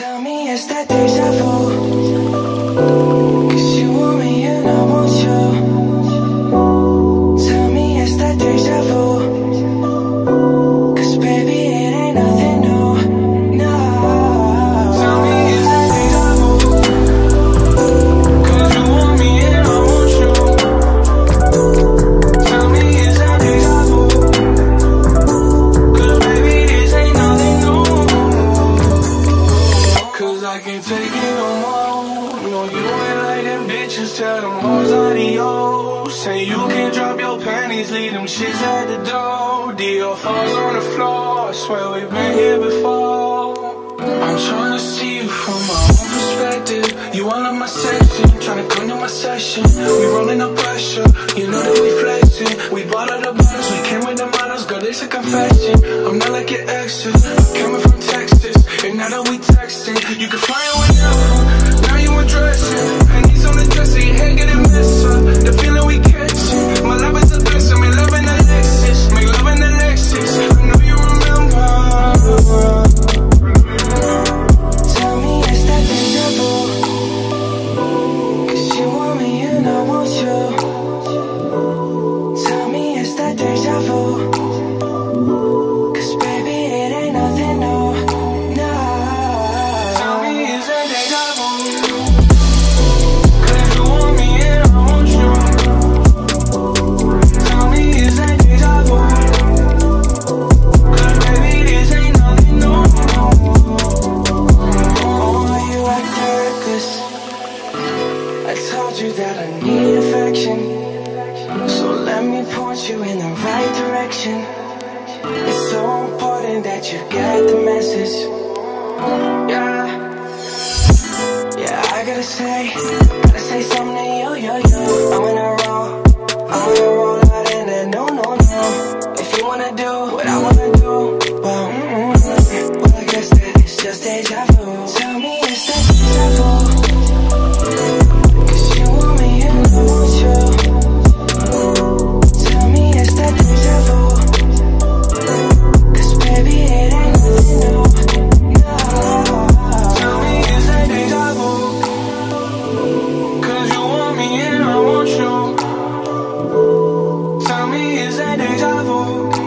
Tell me is that deja vu? Can't take it no more. No, you ain't like them bitches. Tell them hoes adios. Say you can't drop your panties, leave them shits at the door. Dior falls on the floor. I swear we've been here before. I'm trying to see you from my own perspective. You all in my section, trying to come to my session. We rolling up pressure, you know that we flexing. We bought all the bottles, we came with the models, girl, it's a confession. I'm not like your exes, I'm coming from. And now that we texting, you can find whenever. Now you undressing, you that I need affection. So let me point you in the right direction. It's so important that you get the message. Yeah. Yeah, I gotta say, gotta say something to you, yo, yo. Gonna is a deja vu.